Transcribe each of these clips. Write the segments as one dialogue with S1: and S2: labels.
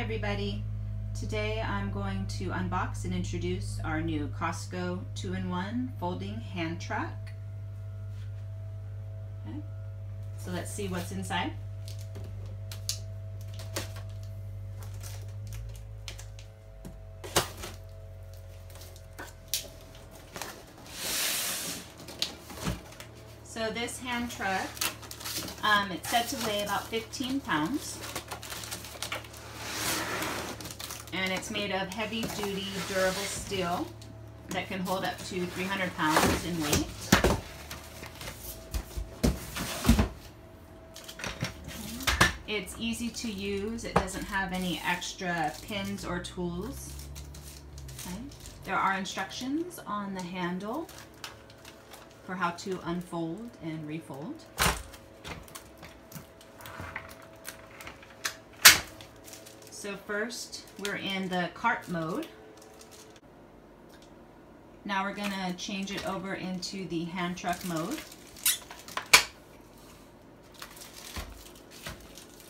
S1: Everybody. Today I'm going to unbox and introduce our new COSCO 2-in-1 folding hand truck. Okay. So let's see what's inside. So this hand truck, um, it's said to weigh about 15 pounds. And it's made of heavy duty durable steel that can hold up to 300 pounds in weight. It's easy to use. It doesn't have any extra pins or tools. Okay. There are instructions on the handle for how to unfold and refold. So first we're in the cart mode. Now we're going to change it over into the hand truck mode.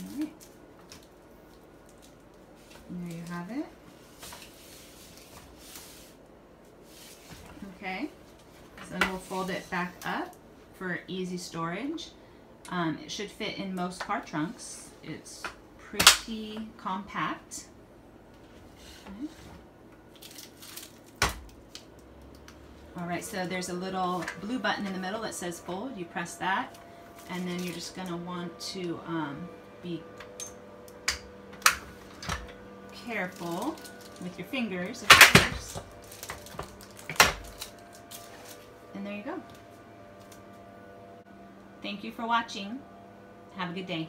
S1: There you have it. Okay. Then we'll fold it back up for easy storage. Um, it should fit in most car trunks. It's pretty compact. Okay. All right, so there's a little blue button in the middle that says fold. You press that, and then you're just gonna want to um, be careful with your fingers, of course. And there you go. Thank you for watching. Have a good day.